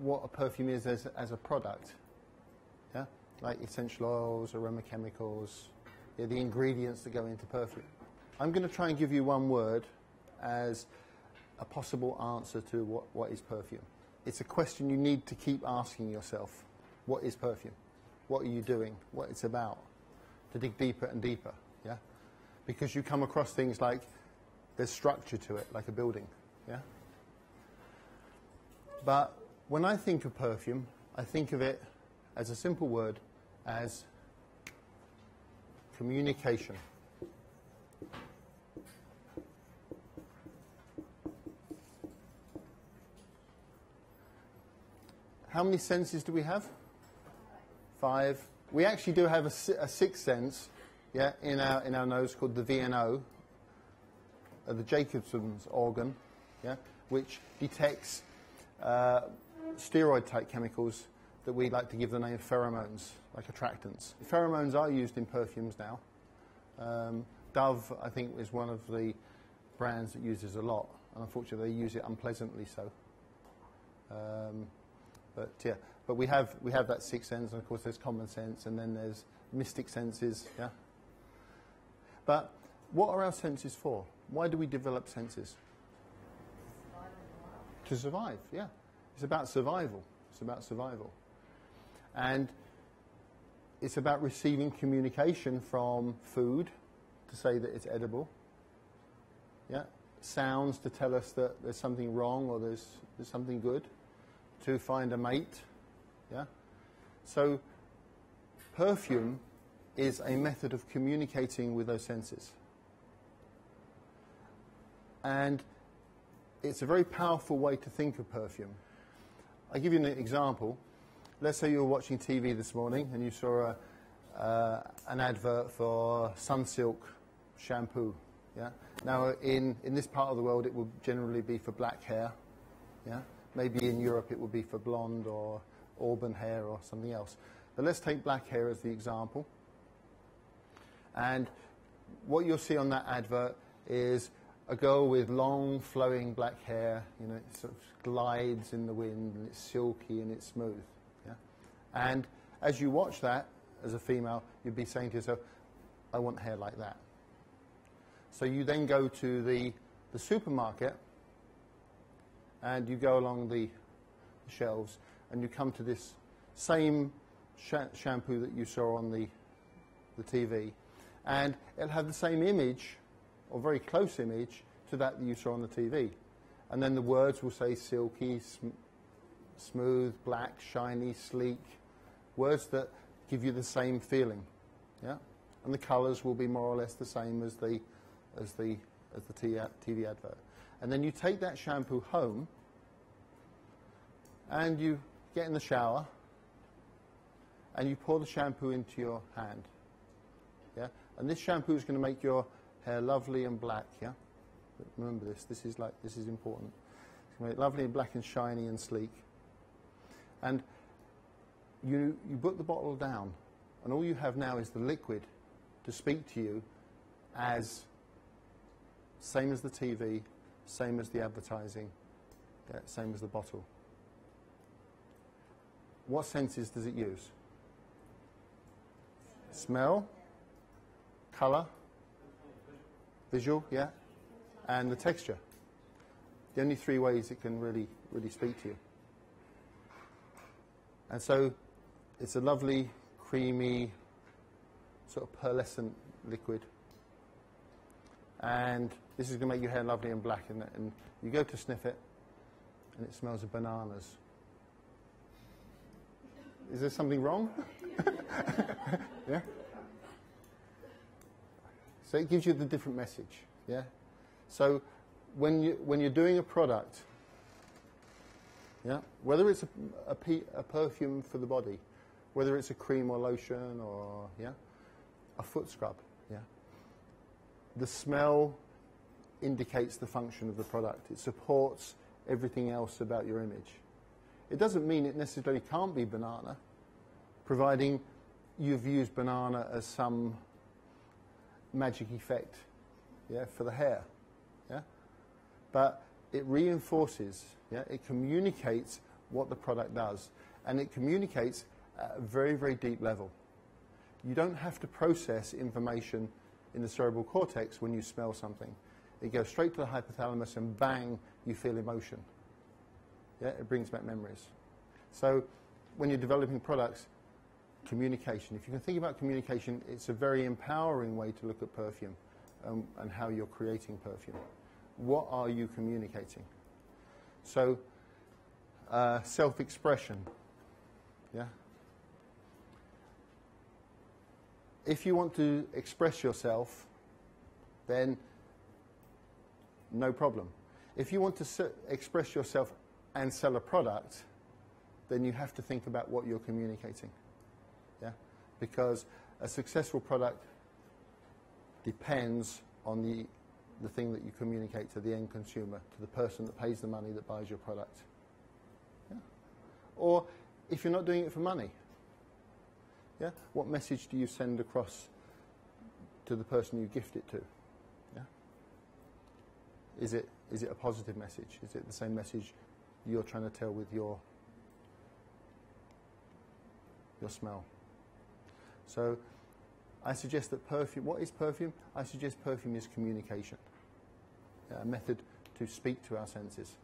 what a perfume is as, as a product. Yeah? Like essential oils, aroma chemicals, yeah, the ingredients that go into perfume. I'm going to try and give you one word as a possible answer to what, what is perfume. It's a question you need to keep asking yourself. What is perfume? What are you doing? What it's about? To dig deeper and deeper, yeah? Because you come across things like there's structure to it, like a building, yeah? But when I think of perfume, I think of it as a simple word as communication. How many senses do we have? Five. We actually do have a, a sixth sense, yeah, in our in our nose called the VNO, uh, the Jacobson's organ, yeah, which detects uh, steroid type chemicals that we like to give the name pheromones, like attractants. Pheromones are used in perfumes now. Um, Dove, I think, is one of the brands that uses a lot, and unfortunately, they use it unpleasantly so. Um, but yeah, but we have we have that sixth sense, and of course, there's common sense, and then there's mystic senses. Yeah. But what are our senses for? Why do we develop senses? To survive. Yeah, it's about survival. It's about survival, and it's about receiving communication from food to say that it's edible. Yeah, sounds to tell us that there's something wrong or there's there's something good to find a mate. Yeah? So, perfume is a method of communicating with those senses. And it's a very powerful way to think of perfume. I'll give you an example. Let's say you were watching TV this morning and you saw a, uh, an advert for Sunsilk shampoo. Yeah? Now, in, in this part of the world, it will generally be for black hair. Yeah? Maybe in Europe it would be for blonde or auburn hair or something else. But let's take black hair as the example. And what you'll see on that advert is a girl with long flowing black hair, you know, it sort of glides in the wind and it's silky and it's smooth. Yeah? And as you watch that as a female, you'd be saying to yourself, I want hair like that. So you then go to the, the supermarket and you go along the, shelves and you come to this same sh shampoo that you saw on the, the TV, and it'll have the same image, or very close image, to that you saw on the TV. And then the words will say silky, sm smooth, black, shiny, sleek, words that give you the same feeling. Yeah? And the colours will be more or less the same as the, as the, as the TV advert. And then you take that shampoo home and you get in the shower and you pour the shampoo into your hand. Yeah? And this shampoo is going to make your hair lovely and black, yeah? But remember this, this is like this is important. Make it lovely and black and shiny and sleek. And you you put the bottle down and all you have now is the liquid to speak to you as same as the TV, same as the advertising, yeah, same as the bottle. What senses does it use? Smell, colour, visual, yeah, and the texture. The only three ways it can really, really speak to you. And so it's a lovely, creamy, sort of pearlescent liquid. And this is going to make your hair lovely and black. And, and you go to sniff it, and it smells of bananas. Is there something wrong? yeah? So it gives you the different message. Yeah? So when, you, when you're doing a product, yeah, whether it's a, a, a perfume for the body, whether it's a cream or lotion or yeah, a foot scrub, yeah, the smell indicates the function of the product. It supports everything else about your image. It doesn't mean it necessarily can't be banana, providing you've used banana as some magic effect yeah, for the hair. Yeah? But it reinforces, yeah, it communicates what the product does. And it communicates at a very, very deep level. You don't have to process information in the cerebral cortex when you smell something. It goes straight to the hypothalamus and bang, you feel emotion. Yeah, it brings back memories. So when you're developing products, communication. If you can think about communication, it's a very empowering way to look at perfume um, and how you're creating perfume. What are you communicating? So, uh, self-expression. Yeah. If you want to express yourself, then no problem. If you want to express yourself and sell a product, then you have to think about what you're communicating. Because a successful product depends on the, the thing that you communicate to the end consumer, to the person that pays the money that buys your product. Yeah? Or if you're not doing it for money, yeah? what message do you send across to the person you gift it to? Yeah? Is, it, is it a positive message? Is it the same message you're trying to tell with your, your smell? So I suggest that perfume, what is perfume? I suggest perfume is communication, a method to speak to our senses.